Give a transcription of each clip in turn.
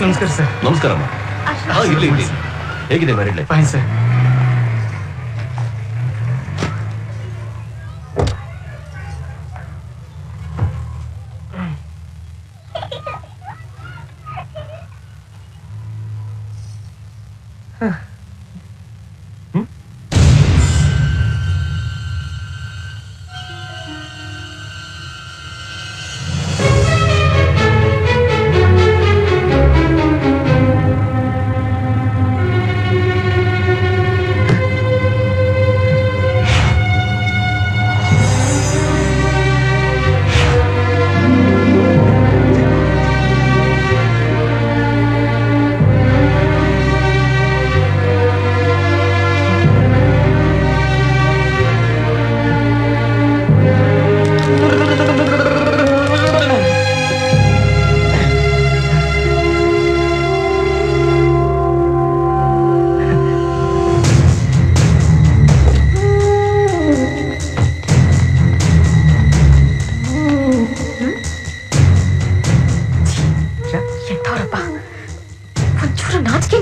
ನಮಸ್ಕಾರ ಸರ್. ನಮಸ್ಕಾರ ಇರ್ಲಿ ಇರ್ಲಿ. ಹೇಗಿದೆ ಮ್ಯಾರಿಡ್ ಲೈಫ್ ಫೈನ್ ಸರ್ ಎಂಥವ್ರಪ್ಪ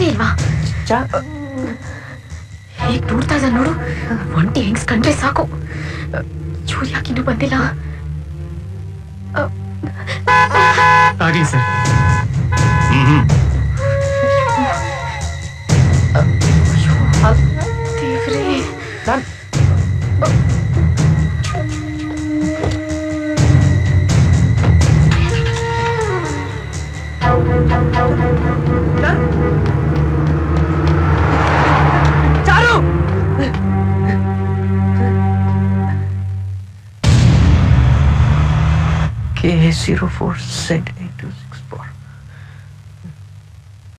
ಇಲ್ವಾ ಹೇಗ್ ನೋಡ್ತಾ ಇದ್ದ ನೋಡು ಒಂಟಿ ಹೆಂಗ್ಸ್ ಕಂಡ್ರೆ ಸಾಕು ಇವ್ರು ಯಾಕಿನ್ನೂ ಬಂದಿಲ್ಲ ಆಗ್ಲಿ ಸರ್ ದೇವ್ರೇ KA04Z